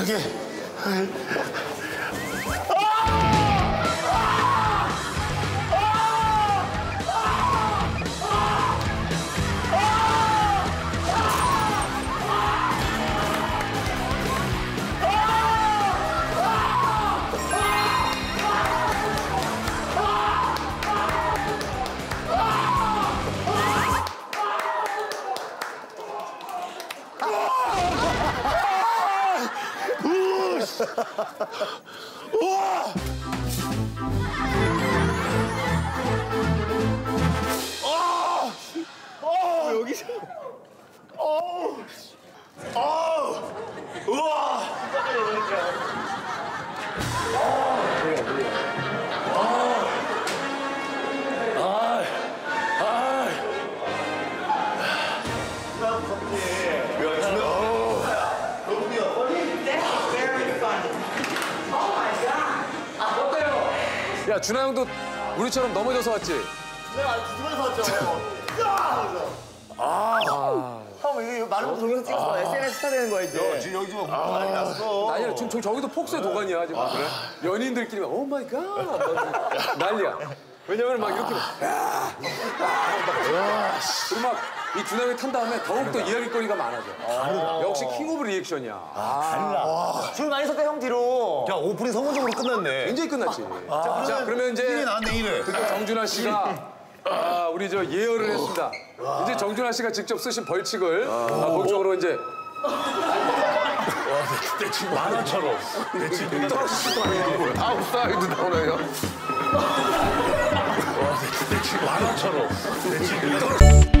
여기. 우와! 아! 아! 여기서? 어우! 아우! 우와! 야 준하 형도 우리처럼 넘어져서 왔지? 형 이거 많은 분 동영상 찍어서 SNS 스타 되는 거야 이제. 지금 여기 지금 난리 났어. 아니야 지금 저, 저기도 폭소의 도가니야 지금 그래? 연인들끼리 막 oh my god 난리야 왜냐면 막 이렇게 막 야! 야! 막 이 준하 형이 탄 다음에 더욱더 이야기거리가 많아져 역시 king of reaction이야 줄 많이 섰다 형 뒤로. 야 오프닝 성공적으로 끝났네. 굉장히 끝났지 자 그러면 이제 일이 나왔네 일을. 또 정준하 씨가 아, 우리 저 예열을 했습니다. 이제 정준하 씨가 직접 쓰신 벌칙을 아, 본격적으로 이제 내 지금 만화처럼. 내 지금 아웃사이드 나오네요. 내 지금 만화처럼. 내 지금.